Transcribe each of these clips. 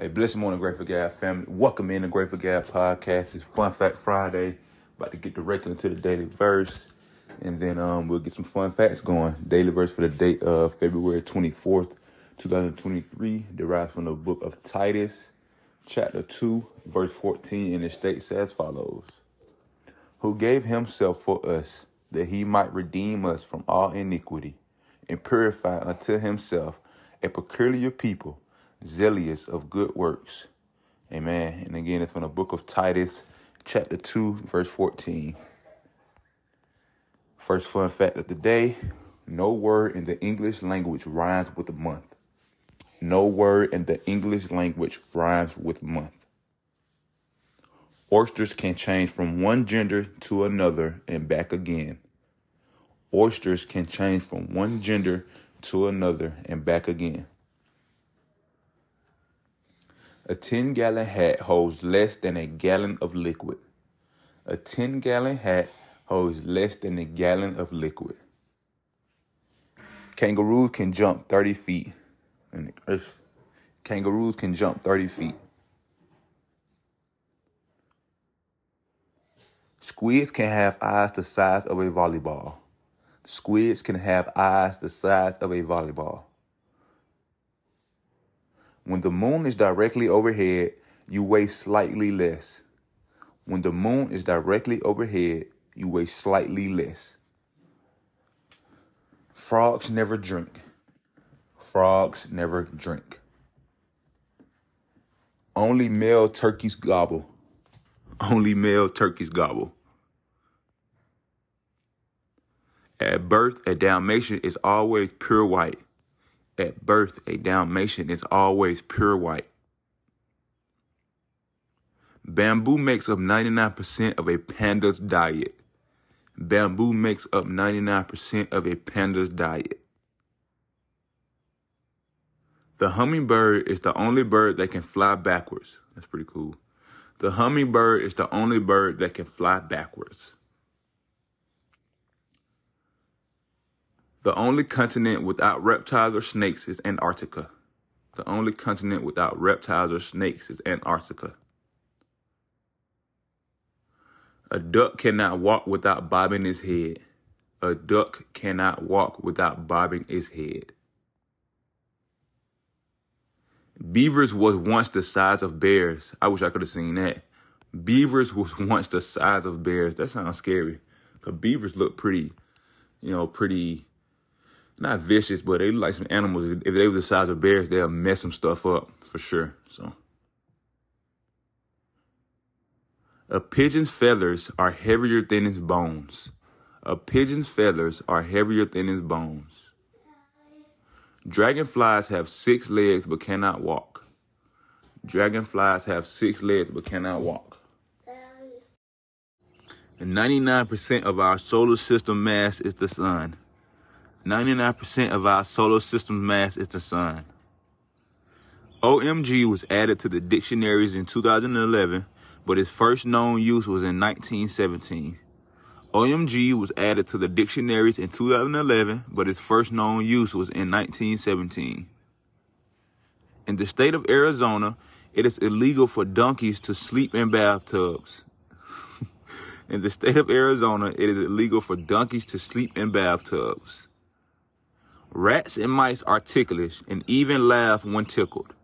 Hey, blessed morning, Grateful Gab family. Welcome in the Grateful Gab podcast. It's Fun Fact Friday. About to get directly into the daily verse. And then um, we'll get some fun facts going. Daily verse for the date of February 24th, 2023, derived from the book of Titus, chapter 2, verse 14, and it states as follows Who gave himself for us, that he might redeem us from all iniquity, and purify unto himself a peculiar people zealous of good works. Amen. And again, it's from the book of Titus, chapter 2, verse 14. First fun fact of the day no word in the English language rhymes with month. No word in the English language rhymes with month. Oysters can change from one gender to another and back again. Oysters can change from one gender to another and back again. A 10 gallon hat holds less than a gallon of liquid. A 10 gallon hat holds less than a gallon of liquid. Kangaroos can jump 30 feet. And kangaroos can jump 30 feet. Squids can have eyes the size of a volleyball. Squids can have eyes the size of a volleyball. When the moon is directly overhead, you weigh slightly less. When the moon is directly overhead, you weigh slightly less. Frogs never drink. Frogs never drink. Only male turkeys gobble. Only male turkeys gobble. At birth, a Dalmatian is always pure white. At birth, a Dalmatian is always pure white. Bamboo makes up 99% of a panda's diet. Bamboo makes up 99% of a panda's diet. The hummingbird is the only bird that can fly backwards. That's pretty cool. The hummingbird is the only bird that can fly backwards. The only continent without reptiles or snakes is Antarctica. The only continent without reptiles or snakes is Antarctica. A duck cannot walk without bobbing his head. A duck cannot walk without bobbing his head. Beavers was once the size of bears. I wish I could have seen that. Beavers was once the size of bears. That sounds scary. Cause beavers look pretty, you know, pretty not vicious, but they look like some animals. If they were the size of bears, they'll mess some stuff up for sure. So. A pigeon's feathers are heavier than its bones. A pigeon's feathers are heavier than its bones. Dragonflies have six legs but cannot walk. Dragonflies have six legs but cannot walk. And 99% of our solar system mass is the sun. 99% of our solar system's mass is the sun. OMG was added to the dictionaries in 2011, but its first known use was in 1917. OMG was added to the dictionaries in 2011, but its first known use was in 1917. In the state of Arizona, it is illegal for donkeys to sleep in bathtubs. in the state of Arizona, it is illegal for donkeys to sleep in bathtubs. Rats and mice are ticklish and even laugh when tickled.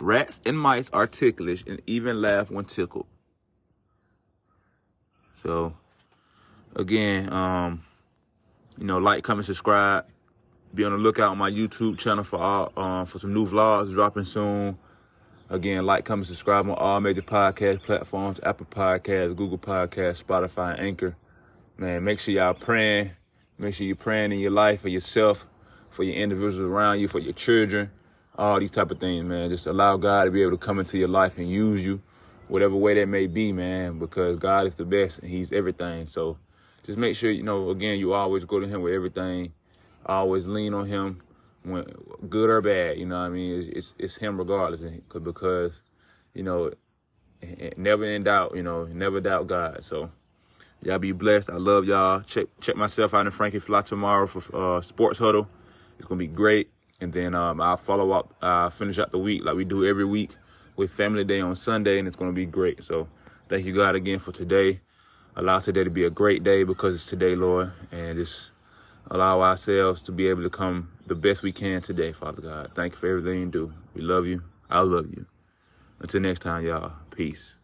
Rats and mice are ticklish and even laugh when tickled. So, again, um, you know, like, comment, subscribe. Be on the lookout on my YouTube channel for all, um, for some new vlogs dropping soon. Again, like, comment, subscribe on all major podcast platforms: Apple Podcasts, Google Podcasts, Spotify, Anchor. Man, make sure y'all praying. Make sure you're praying in your life for yourself for your individuals around you, for your children, all these type of things, man. Just allow God to be able to come into your life and use you, whatever way that may be, man, because God is the best and He's everything. So just make sure, you know, again, you always go to Him with everything. Always lean on Him, when good or bad. You know what I mean? It's it's, it's Him regardless, because you know, never in doubt. You know, never doubt God. So. Y'all be blessed. I love y'all. Check check myself out in Frankie Fly tomorrow for uh, Sports Huddle. It's gonna be great. And then um, I'll follow up, uh, finish out the week like we do every week. with Family Day on Sunday, and it's going to be great. So thank you, God, again for today. Allow today to be a great day because it's today, Lord, and just allow ourselves to be able to come the best we can today, Father God. Thank you for everything you do. We love you. I love you. Until next time, y'all. Peace.